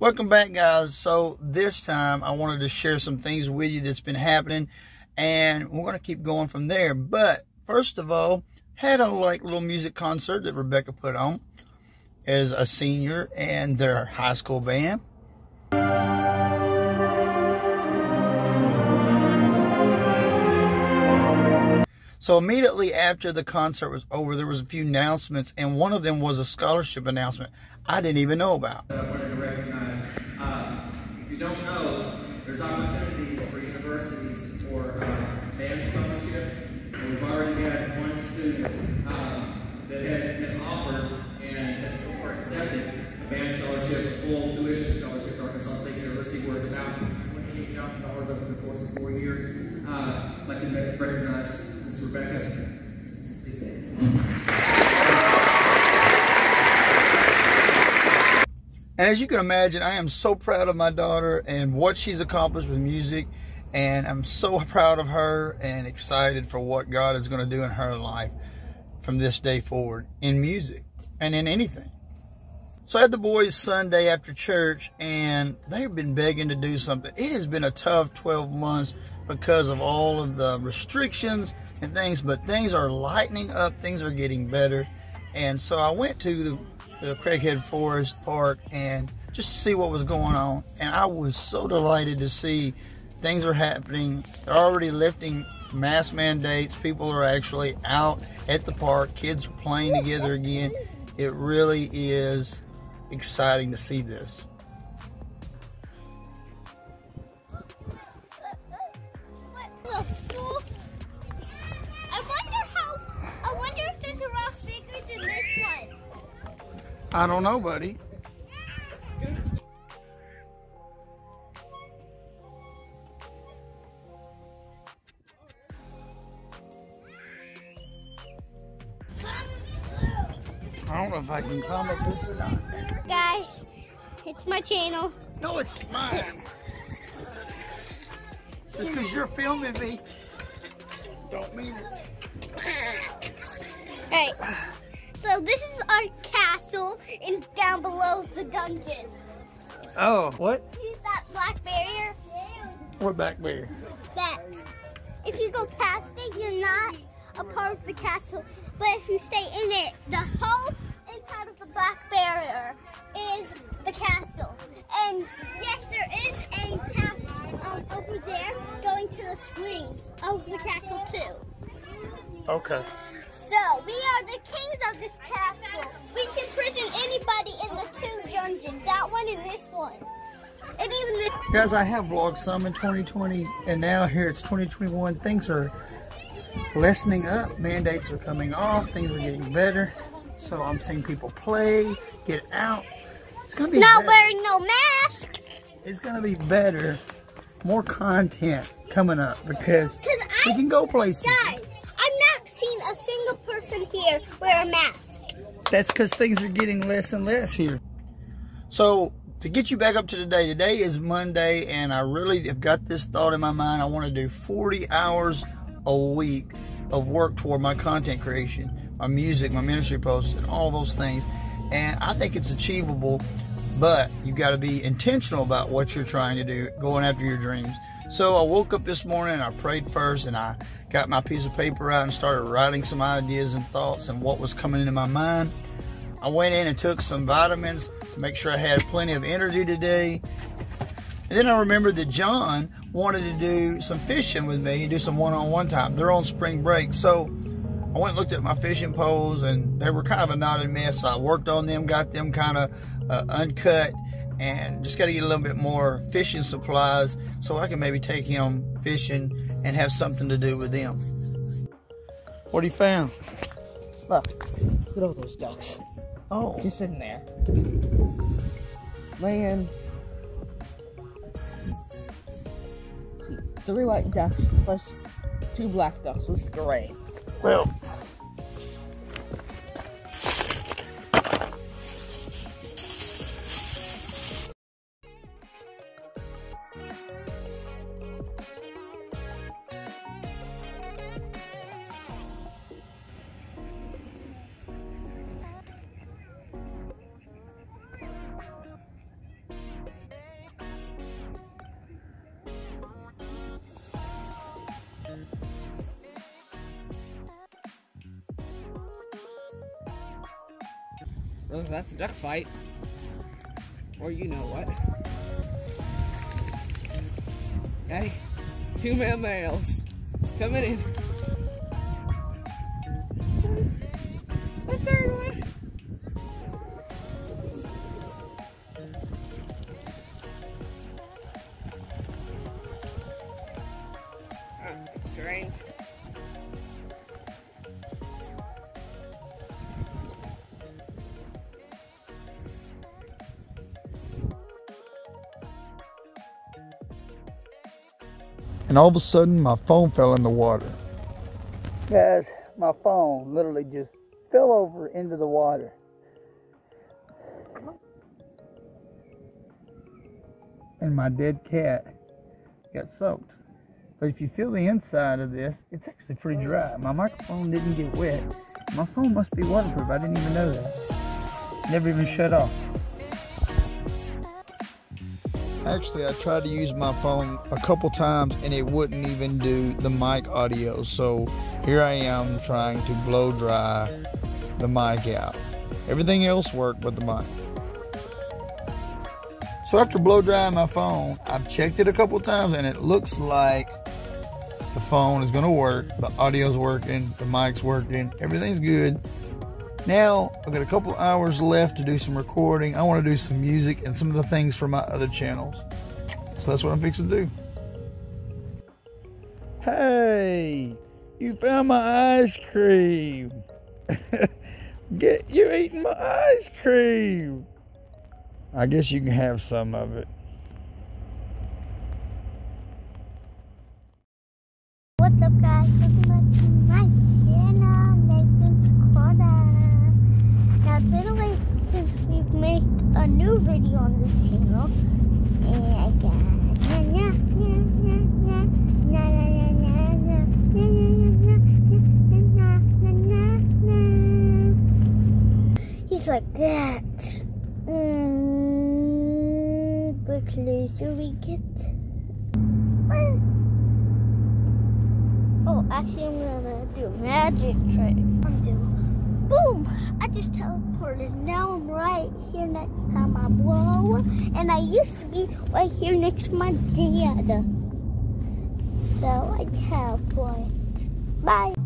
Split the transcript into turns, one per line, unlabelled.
Welcome back, guys. So this time I wanted to share some things with you that's been happening, and we're going to keep going from there. But first of all, had a like little music concert that Rebekah put on as a senior and their high school band. So immediately after the concert was over, there was a few announcements, and one of them was a scholarship announcement I didn't even know about.
I wanted to recognize. Uh, if you don't know, there's opportunities for universities for uh, band scholarships, and we've already had one student um, that has been offered and has far accepted a band scholarship, a full tuition scholarship at Arkansas State University, worth about $28,000 over the course of four years. Uh, I'd like to recognize Mr. Rebekah. Please stand.
And as you can imagine, I am so proud of my daughter and what she's accomplished with music. And I'm so proud of her and excited for what God is going to do in her life from this day forward in music and in anything. So I had the boys Sunday after church and they've been begging to do something. It has been a tough 12 months because of all of the restrictions and things, but things are lightening up, things are getting better. And so I went to the the Craighead Forest Park and just to see what was going on. And I was so delighted to see things are happening. They're already lifting mask mandates. People are actually out at the park. Kids are playing together again. It really is exciting to see this. I don't know, buddy. I don't know if I can climb up this or not.
Guys, it's my channel.
No, it's mine. Just because you're filming me, don't mean it.
Hey. So this is our castle, and down below is the dungeon.
Oh, what?
See that black barrier?
What black barrier?
That. If you go past it, you're not a part of the castle. But if you stay in it, the whole inside of the black barrier is the castle. And yes, there is a path um, over there going to the springs of the castle too.
Okay.
So, we are the kings of this castle. We can prison anybody in the two dungeons. That one and this one. And even this.
Guys, I have vlogged some in 2020, and now here it's 2021. Things are lessening up. Mandates are coming off. Things are getting better. So I'm seeing people play, get out. It's gonna be
not better. wearing no mask.
It's gonna be better, more content coming up because we can go places.
Guys, here wear a mask.
That's because things are getting less and less here. So, to get you back up to today, today is Monday, and I really have got this thought in my mind. I want to do 40 hours a week of work toward my content creation, my music, my ministry posts, and all those things. And I think it's achievable, but you've got to be intentional about what you're trying to do, going after your dreams. So I woke up this morning I prayed first and I got my piece of paper out and started writing some ideas and thoughts and what was coming into my mind. I went in and took some vitamins to make sure I had plenty of energy today. And then I remembered that John wanted to do some fishing with me and do some one-on-one time. They're on spring break. So I went and looked at my fishing poles and they were kind of a knotted mess. So I worked on them, got them kind of uh, uncut and just got to get a little bit more fishing supplies so I can maybe take him fishing and have something to do with them. What he found?
Look, look at all those ducks.
Oh.
Just sitting there. Laying. See, three white ducks plus two black ducks with gray.
Well,
That's a duck fight. Or you know what. Hey, two male males coming in. The third one. Oh, strange.
And all of a sudden my phone fell in the water. Guys, my phone literally just fell over into the water. And my dead cat got soaked. But if you feel the inside of this, it's actually pretty dry. My microphone didn't get wet. My phone must be waterproof. I didn't even know that. Never even shut off. Actually, I tried to use my phone a couple times and it wouldn't even do the mic audio. So here I am trying to blow dry the mic out. Everything else worked but the mic. So after blow drying my phone, I've checked it a couple times and it looks like the phone is gonna work. The audio's working, the mic's working, everything's good. Now, I've got a couple hours left to do some recording. I want to do some music and some of the things for my other channels. So that's what I'm fixing to do. Hey, you found my ice cream. Get you eating my ice cream. I guess you can have some of it.
What's up, guys? Welcome back to my make a new video on this channel. And He's like that. Mm, closer we get? Oh, actually, I'm gonna do magic trick. I'm doing boom. I just teleported. Now I'm right here next to my bro, and I used to be right here next to my dad. So I teleport. Bye.